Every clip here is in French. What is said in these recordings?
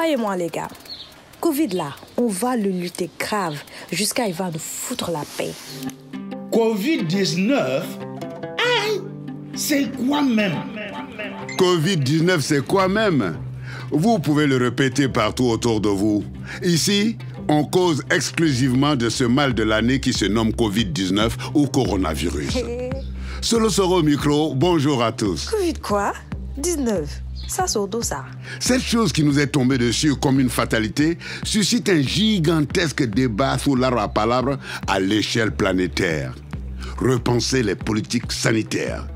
Croyez-moi, les gars, Covid là, on va le lutter grave jusqu'à il va nous foutre la paix. Covid-19 C'est quoi même? Covid-19, c'est quoi même? Vous pouvez le répéter partout autour de vous. Ici, on cause exclusivement de ce mal de l'année qui se nomme Covid-19 ou coronavirus. Solo Soro micro, bonjour à tous. Covid quoi? 19 Cette chose qui nous est tombée dessus comme une fatalité suscite un gigantesque débat sous l'arbre à palabre à l'échelle planétaire. Repenser les politiques sanitaires,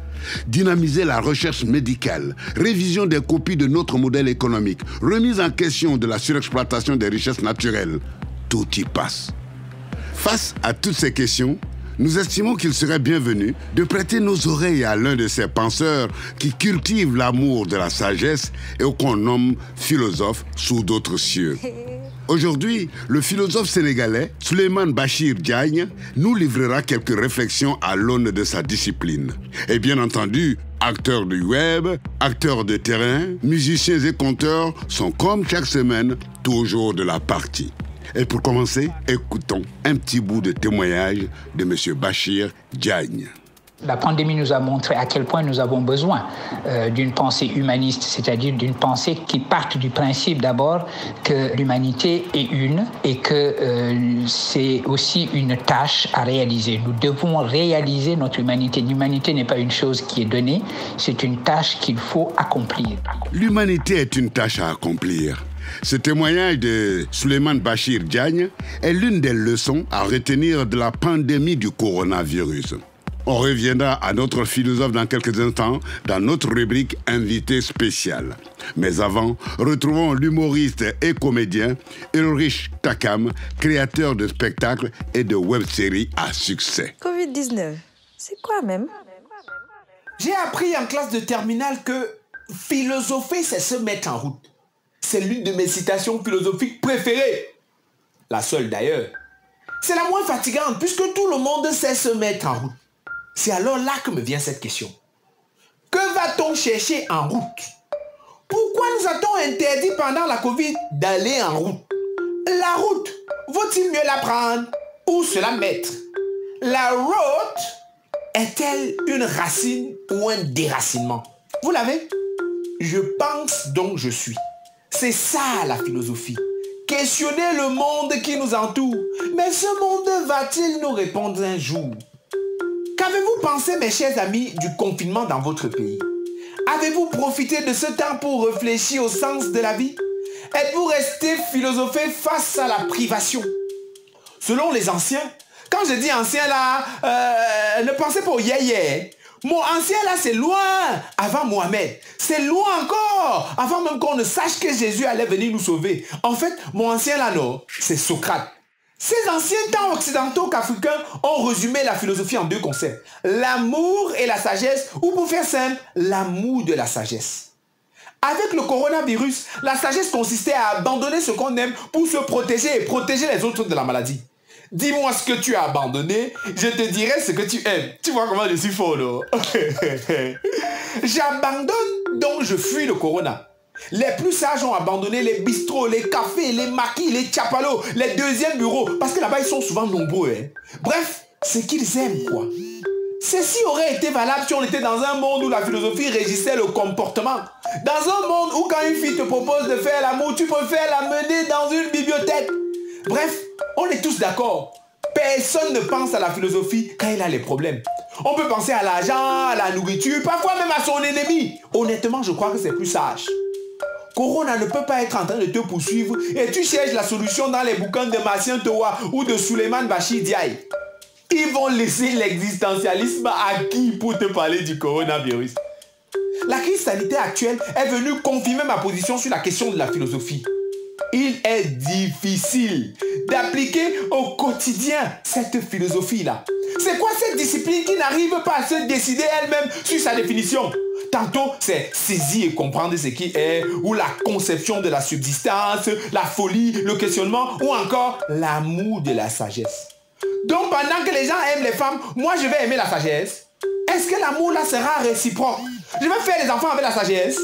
dynamiser la recherche médicale, révision des copies de notre modèle économique, remise en question de la surexploitation des richesses naturelles. Tout y passe. Face à toutes ces questions, nous estimons qu'il serait bienvenu de prêter nos oreilles à l'un de ces penseurs qui cultivent l'amour de la sagesse et qu'on nomme philosophe sous d'autres cieux. Aujourd'hui, le philosophe sénégalais Suleiman Bachir Diagne nous livrera quelques réflexions à l'aune de sa discipline. Et bien entendu, acteurs du web, acteurs de terrain, musiciens et conteurs sont comme chaque semaine toujours de la partie. Et pour commencer, écoutons un petit bout de témoignage de M. Bachir Diagne. La pandémie nous a montré à quel point nous avons besoin euh, d'une pensée humaniste, c'est-à-dire d'une pensée qui parte du principe d'abord que l'humanité est une et que euh, c'est aussi une tâche à réaliser. Nous devons réaliser notre humanité. L'humanité n'est pas une chose qui est donnée, c'est une tâche qu'il faut accomplir. L'humanité est une tâche à accomplir. Ce témoignage de Suleiman Bachir Diagne est l'une des leçons à retenir de la pandémie du coronavirus. On reviendra à notre philosophe dans quelques instants dans notre rubrique Invité spécial. Mais avant, retrouvons l'humoriste et comédien Ulrich Takam, créateur de spectacles et de web-séries à succès. Covid-19, c'est quoi même? J'ai appris en classe de terminale que philosopher, c'est se mettre en route. C'est l'une de mes citations philosophiques préférées. La seule d'ailleurs. C'est la moins fatigante puisque tout le monde sait se mettre en route. C'est alors là que me vient cette question. Que va-t-on chercher en route? Pourquoi nous a-t-on interdit pendant la Covid d'aller en route? La route, vaut-il mieux la prendre ou se la mettre? La route est-elle une racine ou un déracinement? Vous l'avez? Je pense donc je suis. C'est ça la philosophie. Questionner le monde qui nous entoure. Mais ce monde va-t-il nous répondre un jour? Qu'avez-vous pensé, mes chers amis, du confinement dans votre pays? Avez-vous profité de ce temps pour réfléchir au sens de la vie? Êtes-vous resté philosophé face à la privation? Selon les anciens, quand je dis anciens là, euh, ne pensez pas au yéyé. Mon ancien là, c'est loin avant Mohamed. C'est loin encore avant même qu'on ne sache que Jésus allait venir nous sauver. En fait, mon ancien là, non, c'est Socrate. Ces anciens temps occidentaux qu'africains ont résumé la philosophie en deux concepts. L'amour et la sagesse, ou pour faire simple, l'amour de la sagesse. Avec le coronavirus, la sagesse consistait à abandonner ce qu'on aime pour se protéger et protéger les autres de la maladie. Dis-moi ce que tu as abandonné, je te dirai ce que tu aimes. Tu vois comment je suis fort, là J'abandonne, donc je fuis le corona. Les plus sages ont abandonné les bistrots, les cafés, les maquis, les chapalos, les deuxièmes bureaux, parce que là-bas ils sont souvent nombreux. Hein. Bref, ce qu'ils aiment, quoi. Ceci aurait été valable si on était dans un monde où la philosophie régissait le comportement. Dans un monde où quand une fille te propose de faire l'amour, tu préfères la mener dans une bibliothèque. Bref, on est tous d'accord. Personne ne pense à la philosophie quand il a les problèmes. On peut penser à l'argent, à la nourriture, parfois même à son ennemi. Honnêtement, je crois que c'est plus sage. Corona ne peut pas être en train de te poursuivre et tu cherches la solution dans les bouquins de Martien Towa ou de Suleiman Bachir. Ils vont laisser l'existentialisme acquis pour te parler du coronavirus. La crise sanitaire actuelle est venue confirmer ma position sur la question de la philosophie il est difficile d'appliquer au quotidien cette philosophie-là. C'est quoi cette discipline qui n'arrive pas à se décider elle-même sur sa définition? Tantôt, c'est saisir et comprendre ce qui est, ou la conception de la subsistance, la folie, le questionnement, ou encore l'amour de la sagesse. Donc, pendant que les gens aiment les femmes, moi je vais aimer la sagesse. Est-ce que l'amour là sera réciproque? Je vais faire les enfants avec la sagesse.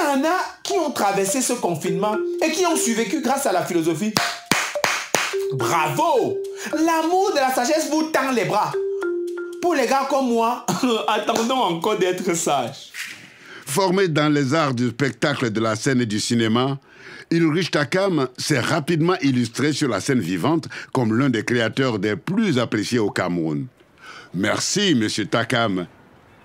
Y en a qui ont traversé ce confinement et qui ont survécu grâce à la philosophie. Bravo L'amour de la sagesse vous tend les bras. Pour les gars comme moi, attendons encore d'être sages. Formé dans les arts du spectacle, de la scène et du cinéma, Ulrich Takam s'est rapidement illustré sur la scène vivante comme l'un des créateurs des plus appréciés au Cameroun. Merci, Monsieur Takam.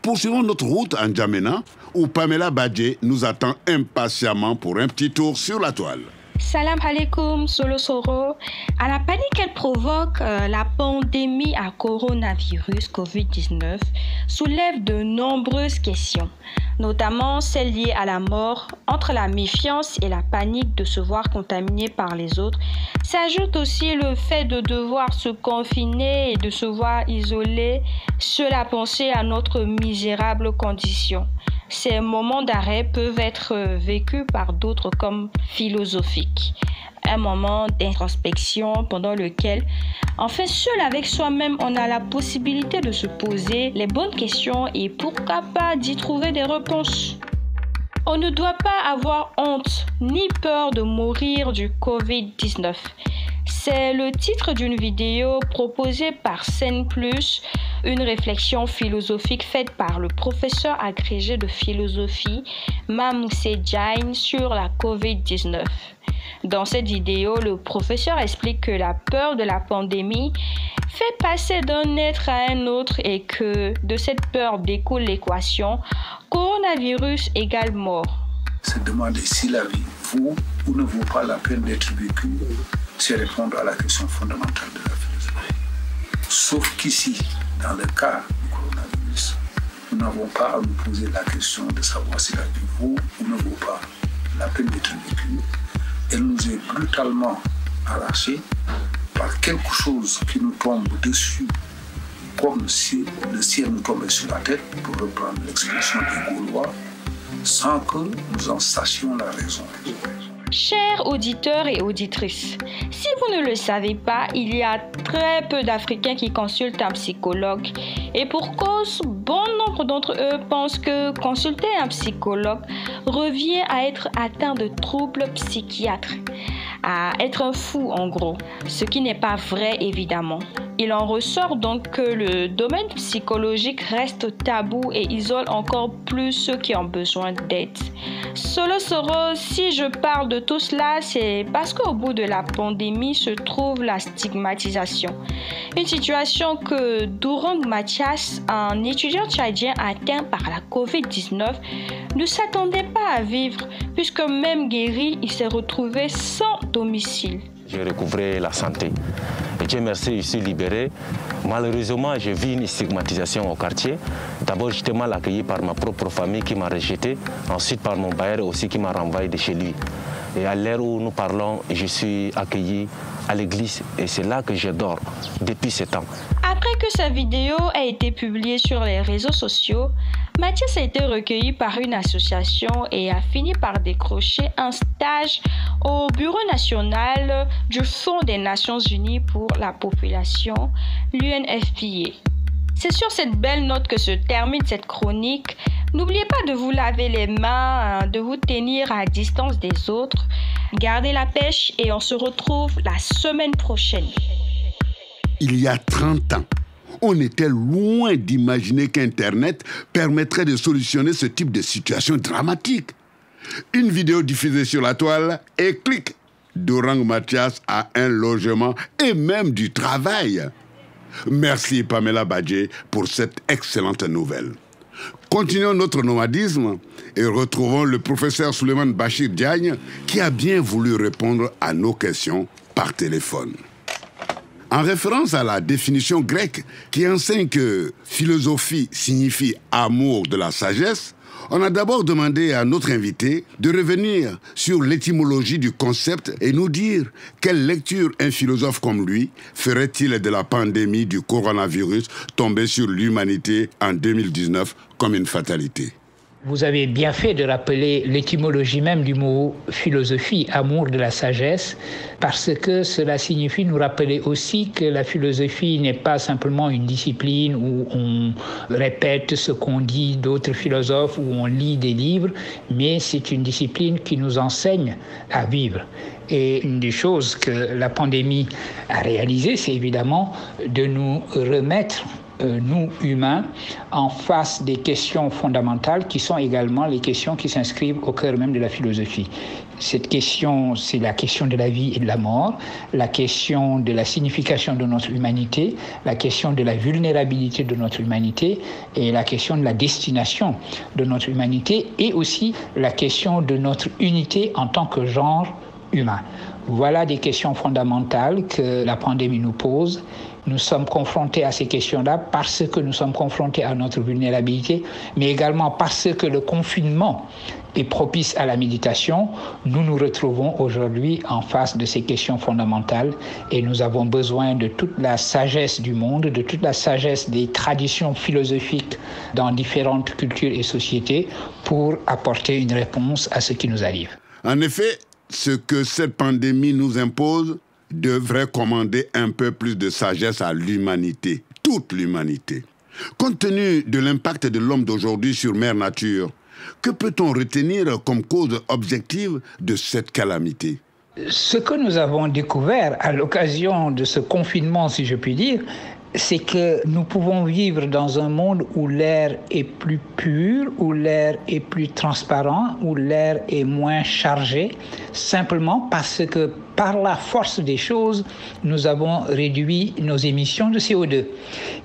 Poursuivons notre route en Djamena, où Pamela Badje nous attend impatiemment pour un petit tour sur la toile. Salam alaikum, Solo Soro. À la panique qu'elle provoque, euh, la pandémie à coronavirus COVID-19 soulève de nombreuses questions, notamment celles liées à la mort. Entre la méfiance et la panique de se voir contaminé par les autres, s'ajoute aussi le fait de devoir se confiner et de se voir isolé, cela penser à notre misérable condition. Ces moments d'arrêt peuvent être euh, vécus par d'autres comme philosophiques. Un moment d'introspection pendant lequel, enfin seul avec soi-même, on a la possibilité de se poser les bonnes questions et pourquoi pas d'y trouver des réponses. On ne doit pas avoir honte ni peur de mourir du Covid-19. C'est le titre d'une vidéo proposée par Scène une réflexion philosophique faite par le professeur agrégé de philosophie Mamousse Jain sur la COVID-19. Dans cette vidéo, le professeur explique que la peur de la pandémie fait passer d'un être à un autre et que de cette peur découle l'équation coronavirus égale mort. Se demander si la vie vaut ou ne vaut pas la peine d'être vécue c'est répondre à la question fondamentale de la philosophie. Sauf qu'ici, dans le cas du coronavirus, nous n'avons pas à nous poser la question de savoir si la vie vaut ou ne vaut pas la peine d'être vécue. Elle nous est brutalement arrachée par quelque chose qui nous tombe dessus, comme si le ciel nous tombait sur la tête, pour reprendre l'expression des Gaulois, sans que nous en sachions la raison. Chers auditeurs et auditrices, si vous ne le savez pas, il y a très peu d'Africains qui consultent un psychologue. Et pour cause, bon nombre d'entre eux pensent que consulter un psychologue revient à être atteint de troubles psychiatriques, à être un fou en gros, ce qui n'est pas vrai évidemment. Il en ressort donc que le domaine psychologique reste tabou et isole encore plus ceux qui ont besoin d'aide. Solo Soro, si je parle de tout cela, c'est parce qu'au bout de la pandémie se trouve la stigmatisation. Une situation que Durang Mathias, un étudiant tchadien atteint par la COVID-19, ne s'attendait pas à vivre, puisque même guéri, il s'est retrouvé sans domicile. J'ai recouvré la santé. Et Dieu merci, je suis libéré. Malheureusement, j'ai vu une stigmatisation au quartier. D'abord, j'étais mal accueilli par ma propre famille qui m'a rejeté. Ensuite, par mon bailleur aussi qui m'a renvoyé de chez lui. Et à l'heure où nous parlons, je suis accueilli à l'église et c'est là que je dors depuis ce temps. Après que sa vidéo a été publiée sur les réseaux sociaux, Mathias a été recueilli par une association et a fini par décrocher un stage au Bureau national du Fonds des Nations Unies pour la population, l'UNFPA. C'est sur cette belle note que se termine cette chronique. N'oubliez pas de vous laver les mains, hein, de vous tenir à distance des autres. Gardez la pêche et on se retrouve la semaine prochaine. Il y a 30 ans, on était loin d'imaginer qu'Internet permettrait de solutionner ce type de situation dramatique. Une vidéo diffusée sur la toile et clic, Dorang Mathias a un logement et même du travail. Merci Pamela Badje pour cette excellente nouvelle. Continuons notre nomadisme et retrouvons le professeur Suleiman Bachir Diagne qui a bien voulu répondre à nos questions par téléphone. En référence à la définition grecque qui enseigne que philosophie signifie amour de la sagesse, on a d'abord demandé à notre invité de revenir sur l'étymologie du concept et nous dire quelle lecture un philosophe comme lui ferait-il de la pandémie du coronavirus tombée sur l'humanité en 2019 comme une fatalité. Vous avez bien fait de rappeler l'étymologie même du mot philosophie, amour de la sagesse, parce que cela signifie nous rappeler aussi que la philosophie n'est pas simplement une discipline où on répète ce qu'ont dit d'autres philosophes, où on lit des livres, mais c'est une discipline qui nous enseigne à vivre. Et une des choses que la pandémie a réalisé, c'est évidemment de nous remettre euh, nous, humains, en face des questions fondamentales qui sont également les questions qui s'inscrivent au cœur même de la philosophie. Cette question, c'est la question de la vie et de la mort, la question de la signification de notre humanité, la question de la vulnérabilité de notre humanité et la question de la destination de notre humanité et aussi la question de notre unité en tant que genre humain. Voilà des questions fondamentales que la pandémie nous pose nous sommes confrontés à ces questions-là parce que nous sommes confrontés à notre vulnérabilité, mais également parce que le confinement est propice à la méditation, nous nous retrouvons aujourd'hui en face de ces questions fondamentales et nous avons besoin de toute la sagesse du monde, de toute la sagesse des traditions philosophiques dans différentes cultures et sociétés pour apporter une réponse à ce qui nous arrive. En effet, ce que cette pandémie nous impose, devrait commander un peu plus de sagesse à l'humanité, toute l'humanité. Compte tenu de l'impact de l'homme d'aujourd'hui sur Mère Nature, que peut-on retenir comme cause objective de cette calamité? Ce que nous avons découvert à l'occasion de ce confinement, si je puis dire, c'est que nous pouvons vivre dans un monde où l'air est plus pur, où l'air est plus transparent, où l'air est moins chargé, simplement parce que par la force des choses, nous avons réduit nos émissions de CO2.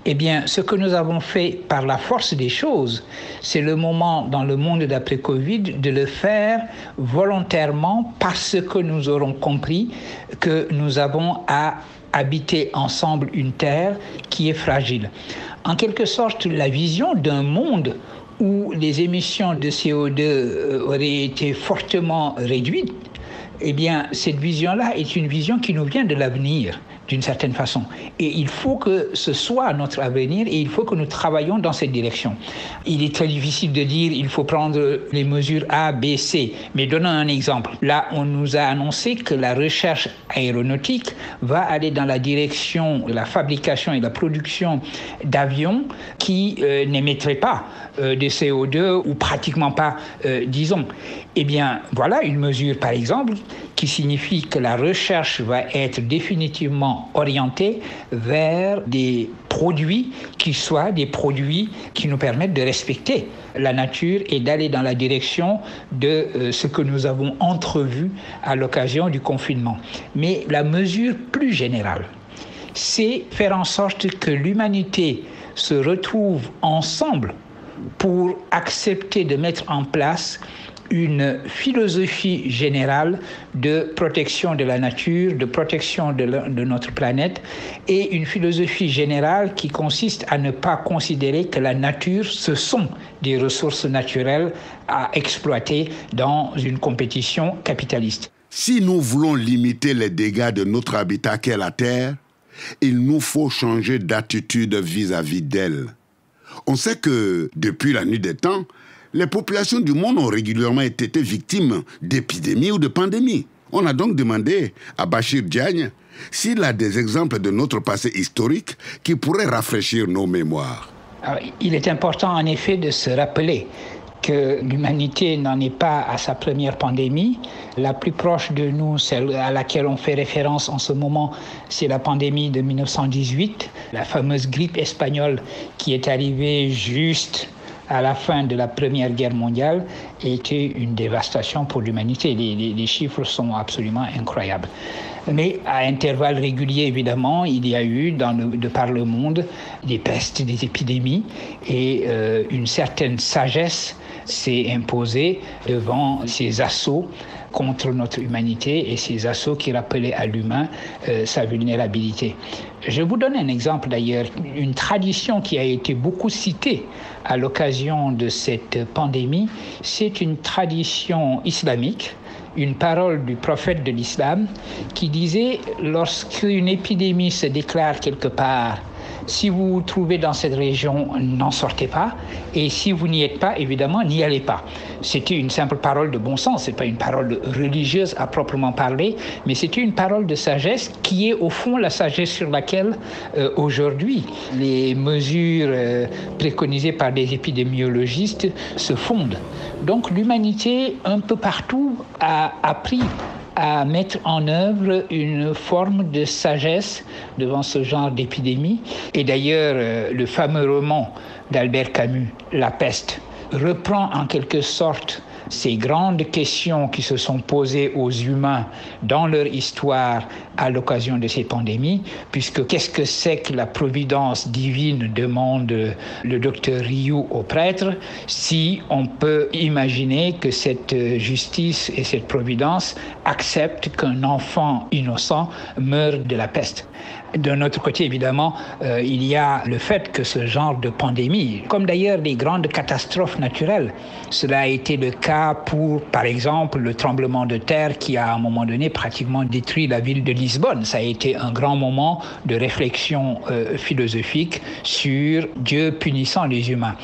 Eh bien, ce que nous avons fait par la force des choses, c'est le moment dans le monde d'après Covid de le faire volontairement parce que nous aurons compris que nous avons à habiter ensemble une terre qui est fragile. En quelque sorte, la vision d'un monde où les émissions de CO2 euh, auraient été fortement réduites, eh bien, cette vision-là est une vision qui nous vient de l'avenir d'une certaine façon. Et il faut que ce soit notre avenir et il faut que nous travaillions dans cette direction. Il est très difficile de dire il faut prendre les mesures A, B, C. Mais donnons un exemple. Là, on nous a annoncé que la recherche aéronautique va aller dans la direction de la fabrication et la production d'avions qui euh, n'émettraient pas euh, de CO2 ou pratiquement pas, euh, disons. Eh bien, voilà une mesure, par exemple, qui signifie que la recherche va être définitivement orientée vers des produits qui soient des produits qui nous permettent de respecter la nature et d'aller dans la direction de euh, ce que nous avons entrevu à l'occasion du confinement. Mais la mesure plus générale, c'est faire en sorte que l'humanité se retrouve ensemble pour accepter de mettre en place une philosophie générale de protection de la nature, de protection de, notre planète, et une philosophie générale qui consiste à ne pas considérer que la nature, ce sont des ressources naturelles à exploiter dans une compétition capitaliste. Si nous voulons limiter les dégâts de notre habitat qu'est la Terre, il nous faut changer d'attitude vis-à-vis d'elle. On sait que, depuis la nuit des temps, les populations du monde ont régulièrement été victimes d'épidémies ou de pandémies. On a donc demandé à Bachir Diagne s'il a des exemples de notre passé historique qui pourraient rafraîchir nos mémoires. il est important en effet de se rappeler que l'humanité n'en est pas à sa première pandémie. La plus proche de nous, celle à laquelle on fait référence en ce moment, c'est la pandémie de 1918, la fameuse grippe espagnole qui est arrivée juste à la fin de la Première Guerre mondiale était une dévastation pour l'humanité. Les, chiffres sont absolument incroyables. Mais à intervalles réguliers, évidemment, il y a eu de par le monde des pestes, des épidémies et euh, une certaine sagesse s'est imposée devant ces assauts contre notre humanité et ces assauts qui rappelaient à l'humain euh, sa vulnérabilité. Je vous donne un exemple d'ailleurs, une tradition qui a été beaucoup citée à l'occasion de cette pandémie, c'est une tradition islamique, une parole du prophète de l'islam qui disait lorsqu'une épidémie se déclare quelque part Si vous vous trouvez dans cette région, n'en sortez pas. Et si vous n'y êtes pas, évidemment, n'y allez pas. C'était une simple parole de bon sens, ce n'est pas une parole religieuse à proprement parler, mais c'était une parole de sagesse qui est au fond la sagesse sur laquelle euh, aujourd'hui les mesures euh, préconisées par des épidémiologistes se fondent. Donc l'humanité, un peu partout, a appris à mettre en œuvre une forme de sagesse devant ce genre d'épidémie. Et d'ailleurs, euh, le fameux roman d'Albert Camus, La peste, reprend en quelque sorte ces grandes questions qui se sont posées aux humains dans leur histoire à l'occasion de ces pandémies, puisque qu'est-ce que c'est que la providence divine demande le docteur Rioux au prêtre, si on peut imaginer que cette justice et cette providence acceptent qu'un enfant innocent meure de la peste. D'un autre côté, évidemment, euh, il y a le fait que ce genre de pandémie, comme d'ailleurs les grandes catastrophes naturelles, cela a été le cas pour, par exemple, le tremblement de terre qui a à un moment donné pratiquement détruit la ville de Lisbonne. Ça a été un grand moment de réflexion euh, philosophique sur Dieu punissant les humains.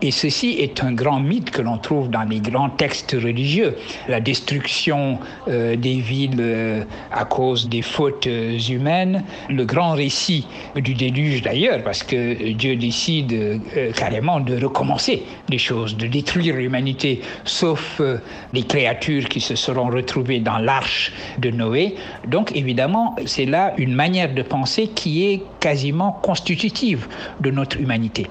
Et ceci est un grand mythe que l'on trouve dans les grands textes religieux. La destruction euh, des villes à cause des fautes humaines, grand récit du déluge d'ailleurs, parce que Dieu décide euh, carrément de recommencer les choses, de détruire l'humanité, sauf euh, les créatures qui se seront retrouvées dans l'arche de Noé. Donc évidemment, c'est là une manière de penser qui est quasiment constitutive de notre humanité.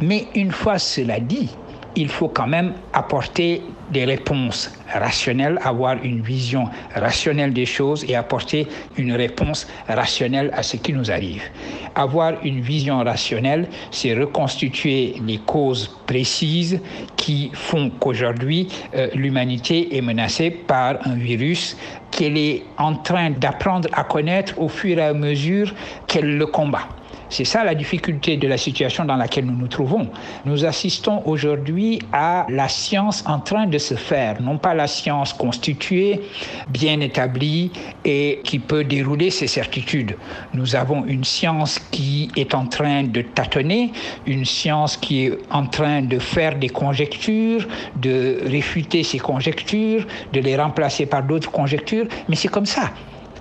Mais une fois cela dit, il faut quand même apporter des réponses rationnelles, avoir une vision rationnelle des choses et apporter une réponse rationnelle à ce qui nous arrive. Avoir une vision rationnelle, c'est reconstituer les causes précises qui font qu'aujourd'hui euh, l'humanité est menacée par un virus qu'elle est en train d'apprendre à connaître au fur et à mesure qu'elle le combat. C'est ça la difficulté de la situation dans laquelle nous nous trouvons. Nous assistons aujourd'hui à la science en train de se faire, non pas la science constituée, bien établie et qui peut dérouler ses certitudes. Nous avons une science qui est en train de tâtonner, une science qui est en train de faire des conjectures, de réfuter ces conjectures, de les remplacer par d'autres conjectures, mais c'est comme ça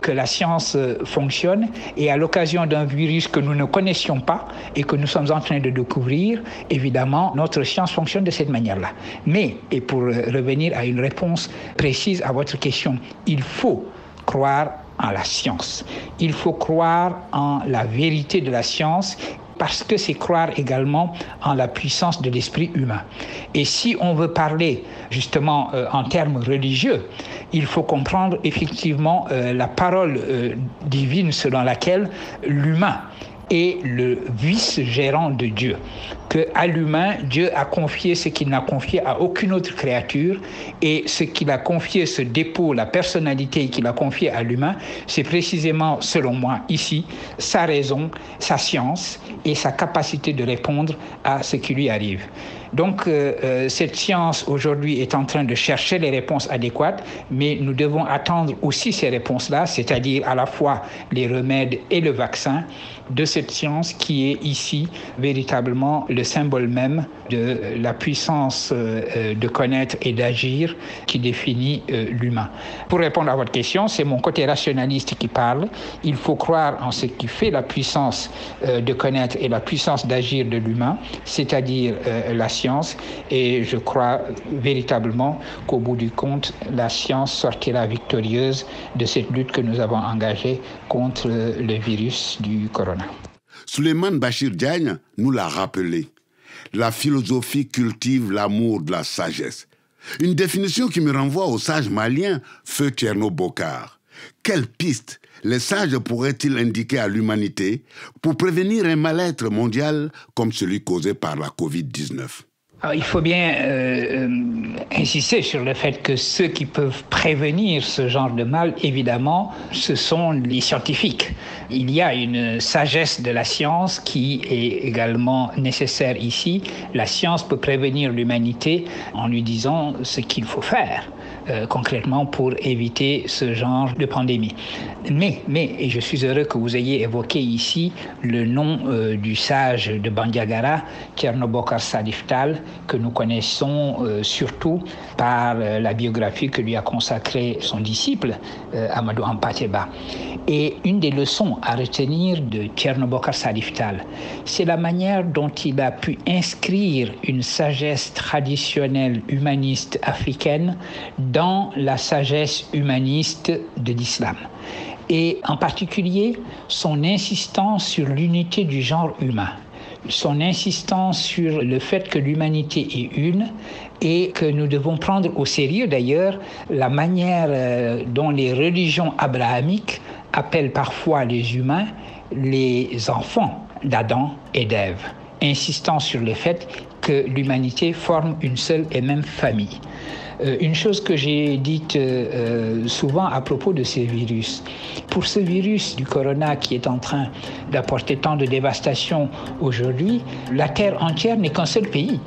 que la science euh, fonctionne et à l'occasion d'un virus que nous ne connaissions pas et que nous sommes en train de découvrir, évidemment, notre science fonctionne de cette manière-là. Mais, et pour euh, revenir à une réponse précise à votre question, il faut croire en la science. Il faut croire en la vérité de la science parce que c'est croire également en la puissance de l'esprit humain. Et si on veut parler justement euh, en termes religieux, il faut comprendre effectivement euh, la parole euh, divine selon laquelle l'humain est le vice-gérant de Dieu. Que à l'humain, Dieu a confié ce qu'il n'a confié à aucune autre créature et ce qu'il a confié, ce dépôt, la personnalité qu'il a confié à l'humain, c'est précisément, selon moi, ici, sa raison, sa science et sa capacité de répondre à ce qui lui arrive. Donc, euh, euh, cette science aujourd'hui est en train de chercher les réponses adéquates, mais nous devons attendre aussi ces réponses-là, c'est-à-dire à la fois les remèdes et le vaccin de cette science qui est ici véritablement le symbole même de la puissance euh, de connaître et d'agir qui définit l'humain. Pour répondre à votre question, c'est mon côté rationaliste qui parle. Il faut croire en ce qui fait la puissance de connaître et la puissance d'agir de l'humain, c'est-à-dire la science et je crois véritablement qu'au bout du compte, la science sortira victorieuse de cette lutte que nous avons engagée contre le virus du Suleiman Bachir Diagne nous l'a rappelé. La philosophie cultive l'amour de la sagesse. Une définition qui me renvoie au sage malien Feu Tierno Bokar. Quelle piste les sages pourraient-ils indiquer à l'humanité pour prévenir un mal-être mondial comme celui causé par la COVID-19 il faut bien euh, euh, insister sur le fait que ceux qui peuvent prévenir ce genre de mal, évidemment, ce sont les scientifiques. Il y a une sagesse de la science qui est également nécessaire ici. La science peut prévenir l'humanité en lui disant ce qu'il faut faire. Concrètement pour éviter ce genre de pandémie. Mais, mais, et je suis heureux que vous ayez évoqué ici le nom du sage de Bandiagara, Tchernobokar Sadiftal, que nous connaissons surtout par la biographie que lui a consacrée son disciple, Amadou Ampateba. Et une des leçons à retenir de Tchernobokar Sadiftal, c'est la manière dont il a pu inscrire une sagesse traditionnelle humaniste africaine dans la sagesse humaniste de l'islam. Et en particulier, son insistance sur l'unité du genre humain son insistance sur le fait que l'humanité est une et que nous devons prendre au sérieux d'ailleurs la manière euh, dont les religions abrahamiques appellent parfois les humains les enfants d'Adam et d'Ève, insistant sur le fait que l'humanité forme une seule et même famille. Euh, une chose que j'ai dite euh, euh, souvent à propos de ces virus, pour ce virus du corona qui est en train d'apporter tant de dévastation aujourd'hui, la Terre entière n'est qu'un seul pays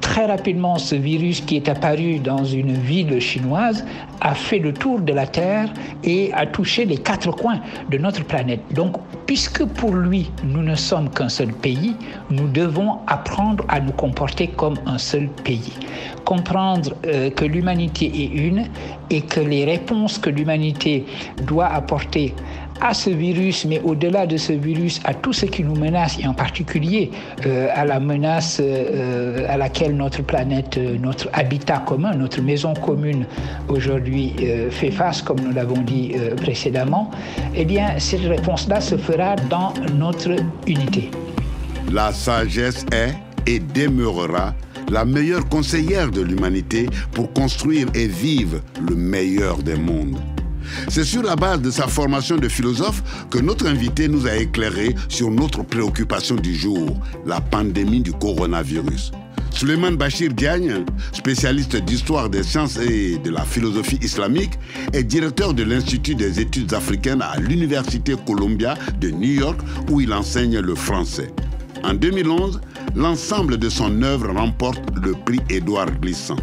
très rapidement, ce virus qui est apparu dans une ville chinoise a fait le tour de la Terre et a touché les quatre coins de notre planète. Donc, puisque pour lui, nous ne sommes qu'un seul pays, nous devons apprendre à nous comporter comme un seul pays. Comprendre euh, que l'humanité est une et que les réponses que l'humanité doit apporter à ce virus, mais au-delà de ce virus, à tout ce qui nous menace, et en particulier euh, à la menace euh, à laquelle notre planète, euh, notre habitat commun, notre maison commune aujourd'hui fait face, comme nous l'avons dit précédemment, eh bien, cette réponse-là se fera dans notre unité. La sagesse est et demeurera la meilleure conseillère de l'humanité pour construire et vivre le meilleur des mondes. C'est sur la base de sa formation de philosophe que notre invité nous a éclairé sur notre préoccupation du jour, la pandémie du coronavirus. Suleiman Bachir Diagne, spécialiste d'histoire des sciences et de la philosophie islamique, est directeur de l'Institut des études africaines à l'Université Columbia de New York où il enseigne le français. En 2011, l'ensemble de son œuvre remporte le prix Édouard Glissant.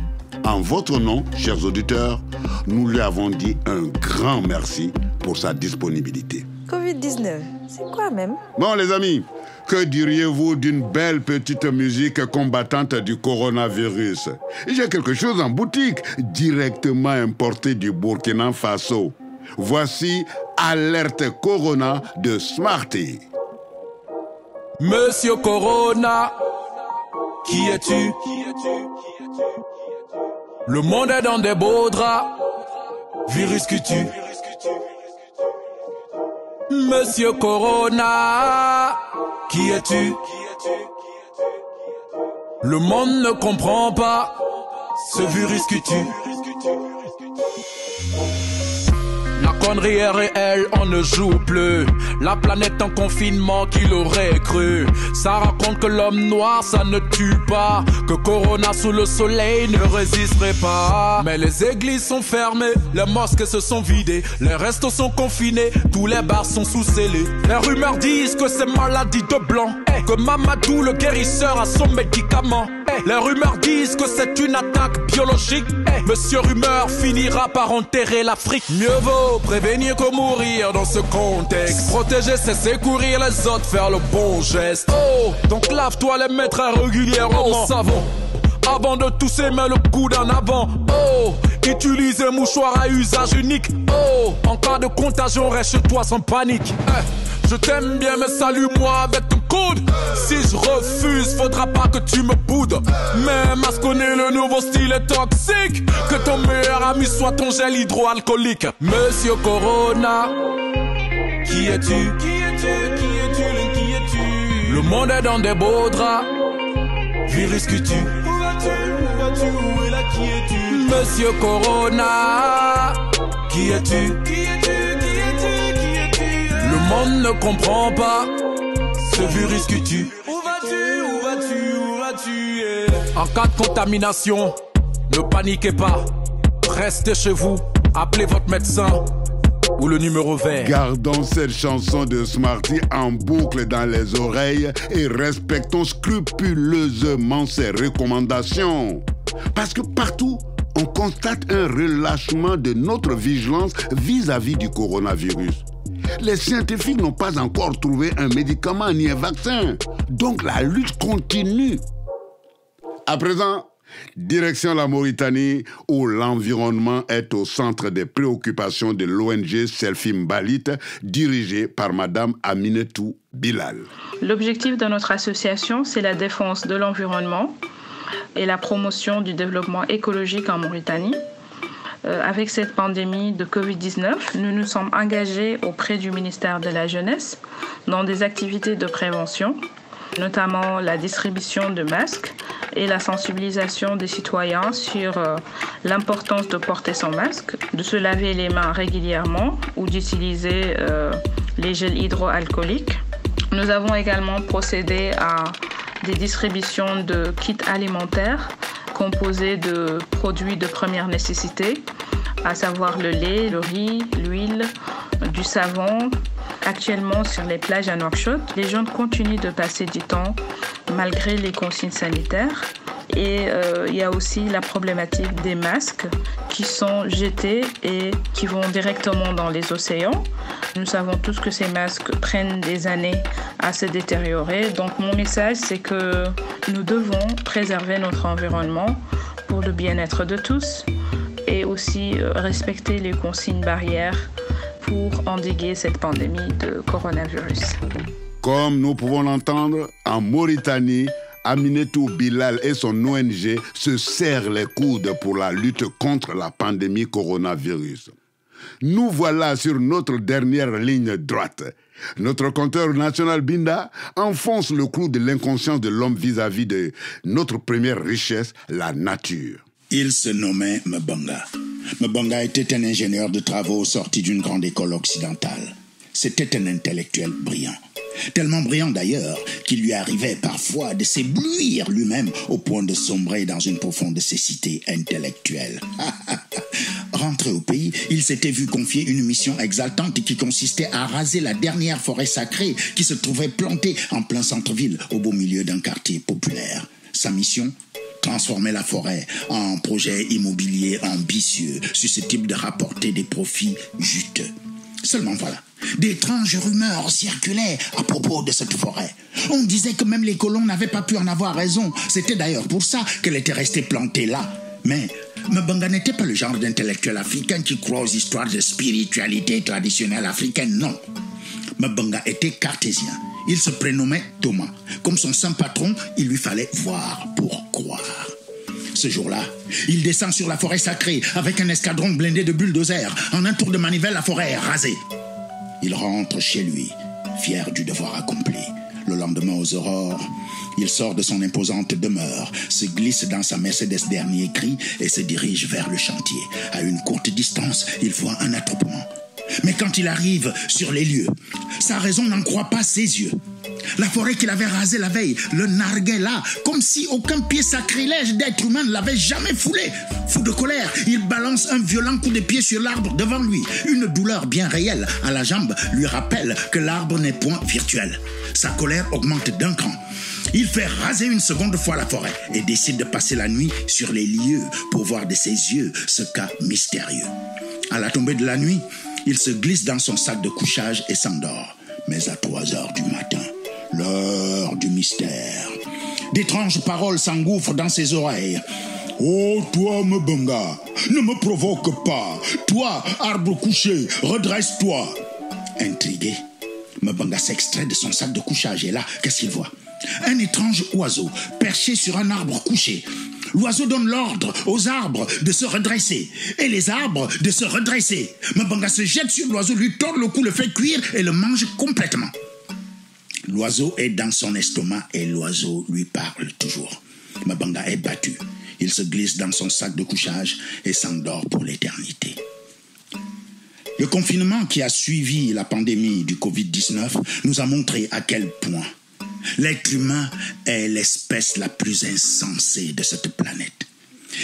En votre nom, chers auditeurs, nous lui avons dit un grand merci pour sa disponibilité. Covid-19, c'est quoi même? Bon les amis, que diriez-vous d'une belle petite musique combattante du coronavirus? J'ai quelque chose en boutique, directement importé du Burkina Faso. Voici Alerte Corona de Smarty. Monsieur Corona, qui es-tu? Le monde est dans des beaux draps. Virus que tu. Monsieur Corona, qui es-tu? Le monde ne comprend pas ce virus que tu. Connerie réelle, on ne joue plus. La planète en confinement, qui l'aurait cru Ça raconte que l'homme noir, ça ne tue pas. Que Corona sous le soleil ne résisterait pas. Mais les églises sont fermées, les mosquées se sont vidées, les restos sont confinés, tous les bars sont sous scellés. Les rumeurs disent que c'est maladie de blanc. Eh, que Mamadou, le guérisseur, a son médicament. Eh, les rumeurs disent que c'est une attaque biologique. Eh, Monsieur Rumeur finira par enterrer l'Afrique. Mieux vaut prévenir que mourir dans ce contexte. Protéger, c'est secourir les autres, faire le bon geste. Oh, donc lave-toi les mettre régulièrement au savon. Avant de tousser, mets le coude en avant. Oh, utilise un mouchoir à usage unique. Oh, en cas de contagion, reste chez toi sans panique. Eh, je t'aime bien, mais salue-moi avec ton coude. Si je refuse, faudra pas que tu me boudes. Mais masque connaît le nouveau style est toxique. Que ton meilleur ami soit ton gel hydroalcoolique. Monsieur Corona, qui es-tu? Qui es-tu? Qui es-tu? Qui es-tu? Le monde est dans des beaux draps. Virus que tu. Où vas-tu? Où vas-tu? Où est là Qui es-tu Monsieur Corona, qui es-tu? Qui es-tu? Monde ne comprend pas ce virus que tu. Où vas-tu Où vas-tu Où vas-tu? En cas de contamination, ne paniquez pas. Restez chez vous. Appelez votre médecin ou le numéro vert. Gardons cette chanson de Smarty en boucle dans les oreilles et respectons scrupuleusement ses recommandations. Parce que partout on constate un relâchement de notre vigilance vis-à-vis du coronavirus. Les scientifiques n'ont pas encore trouvé un médicament ni un vaccin. Donc la lutte continue. À présent, direction la Mauritanie, où l'environnement est au centre des préoccupations de l'ONG Selfim Balit, dirigée par Madame Aminetou Bilal. L'objectif de notre association, c'est la défense de l'environnement et la promotion du développement écologique en Mauritanie. Euh, avec cette pandémie de Covid-19, nous nous sommes engagés auprès du ministère de la Jeunesse dans des activités de prévention, notamment la distribution de masques et la sensibilisation des citoyens sur euh, l'importance de porter son masque, de se laver les mains régulièrement ou d'utiliser euh, les gels hydroalcooliques. Nous avons également procédé à des distributions de kits alimentaires composés de produits de première nécessité, à savoir le lait, le riz, l'huile, du savon. Actuellement, sur les plages à Nouakchott, les gens continuent de passer du temps malgré les consignes sanitaires. Et euh, il y a aussi la problématique des masques qui sont jetés et qui vont directement dans les océans. Nous savons tous que ces masques prennent des années à se détériorer. Donc mon message, c'est que nous devons préserver notre environnement pour le bien-être de tous et aussi euh, respecter les consignes barrières pour endiguer cette pandémie de coronavirus. Comme nous pouvons l'entendre, en Mauritanie, Aminetou Bilal et son ONG se serrent les coudes pour la lutte contre la pandémie coronavirus. Nous voilà sur notre dernière ligne droite. Notre compteur national Binda enfonce le clou de l'inconscience de l'homme vis-à-vis de notre première richesse, la nature. Il se nommait Mbonga. Mbonga était un ingénieur de travaux sorti d'une grande école occidentale. C'était un intellectuel brillant. Tellement brillant d'ailleurs qu'il lui arrivait parfois de s'éblouir lui-même au point de sombrer dans une profonde cécité intellectuelle. Rentré au pays, il s'était vu confier une mission exaltante qui consistait à raser la dernière forêt sacrée qui se trouvait plantée en plein centre-ville au beau milieu d'un quartier populaire. Sa mission? Transformer la forêt en projet immobilier ambitieux, susceptible de rapporter des profits juteux. Seulement voilà, d'étranges rumeurs circulaient à propos de cette forêt. On disait que même les colons n'avaient pas pu en avoir raison. C'était d'ailleurs pour ça qu'elle était restée plantée là. Mais Mbanga n'était pas le genre d'intellectuel africain qui croit aux histoires de spiritualité traditionnelle africaine, non. Mbanga était cartésien. Il se prénommait Thomas. Comme son saint patron, il lui fallait voir pour croire. Ce jour-là, il descend sur la forêt sacrée avec un escadron blindé de bulldozers. En un tour de manivelle, la forêt est rasée. Il rentre chez lui, fier du devoir accompli. Le lendemain aux aurores, il sort de son imposante demeure, se glisse dans sa Mercedes dernier cri et se dirige vers le chantier. À une courte distance, il voit un attroupement. Mais quand il arrive sur les lieux, sa raison n'en croit pas ses yeux. La forêt qu'il avait rasée la veille le narguait là, comme si aucun pied sacrilège d'être humain ne l'avait jamais foulé. Fou de colère, il balance un violent coup de pied sur l'arbre devant lui. Une douleur bien réelle à la jambe lui rappelle que l'arbre n'est point virtuel. Sa colère augmente d'un cran. Il fait raser une seconde fois la forêt et décide de passer la nuit sur les lieux pour voir de ses yeux ce cas mystérieux. À la tombée de la nuit, il se glisse dans son sac de couchage et s'endort. Mais à 3 heures du matin, d'étranges paroles s'engouffrent dans ses oreilles. Oh, toi, Mbonga, ne me provoque pas. Toi, arbre couché, redresse-toi. Intrigué, Mbonga s'extrait de son sac de couchage et là, qu'est-ce qu'il voit? Un étrange oiseau perché sur un arbre couché. L'oiseau donne l'ordre aux arbres de se redresser et les arbres de se redresser. Mbonga se jette sur l'oiseau, lui tord le cou, le fait cuire et le mange complètement. L'oiseau est dans son estomac et l'oiseau lui parle toujours. Mbanga est battu. Il se glisse dans son sac de couchage et s'endort pour l'éternité. Le confinement qui a suivi la pandémie du Covid-19 nous a montré à quel point l'être humain est l'espèce la plus insensée de cette planète.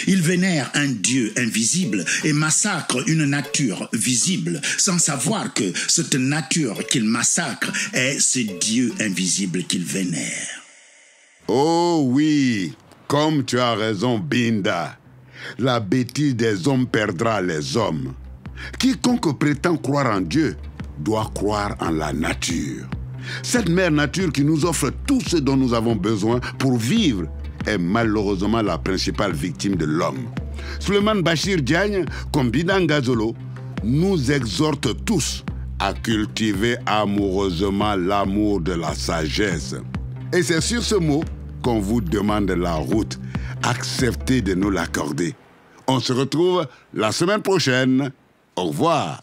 Il vénère un Dieu invisible et massacre une nature visible sans savoir que cette nature qu'il massacre est ce Dieu invisible qu'il vénère. Oh oui, comme tu as raison, Binda. La bêtise des hommes perdra les hommes. Quiconque prétend croire en Dieu doit croire en la nature. Cette mère nature qui nous offre tout ce dont nous avons besoin pour vivre est malheureusement la principale victime de l'homme. Suleiman Bachir Diagne, comme Bidan Gazolo, nous exhorte tous à cultiver amoureusement l'amour de la sagesse. Et c'est sur ce mot qu'on vous demande la route. Acceptez de nous l'accorder. On se retrouve la semaine prochaine. Au revoir.